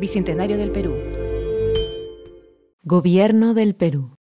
Bicentenario del Perú. Gobierno del Perú.